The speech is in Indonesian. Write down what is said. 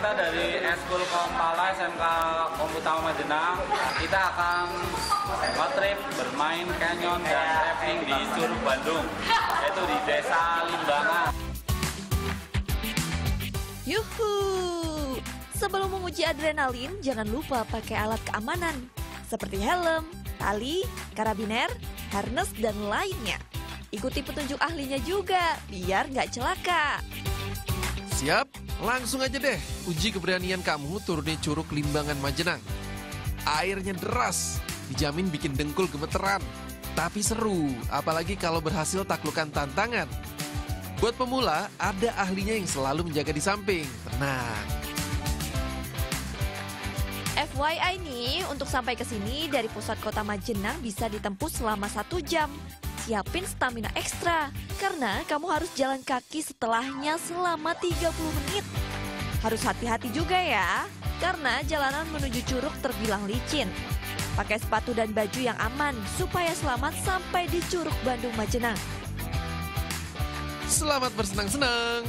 kita dari Eskul Kompala SMK Komputama Majenang kita akan trip bermain canyon dan rafting di Curug Bandung yaitu di Desa Limbangan. Yuhu! Sebelum menguji adrenalin, jangan lupa pakai alat keamanan seperti helm, tali, karabiner, harness, dan lainnya. Ikuti petunjuk ahlinya juga, biar nggak celaka. Siap? Langsung aja deh, uji keberanian kamu turuni Curug Limbangan Majenang. Airnya deras, dijamin bikin dengkul gemeteran. Tapi seru, apalagi kalau berhasil taklukkan tantangan. Buat pemula, ada ahlinya yang selalu menjaga di samping. Tenang. FYI nih, untuk sampai ke sini dari pusat kota Majenang bisa ditempuh selama satu jam. Siapin stamina ekstra, karena kamu harus jalan kaki setelahnya selama 30 menit. Harus hati-hati juga ya, karena jalanan menuju curug terbilang licin. Pakai sepatu dan baju yang aman supaya selamat sampai di Curug Bandung Majenang. Selamat bersenang-senang.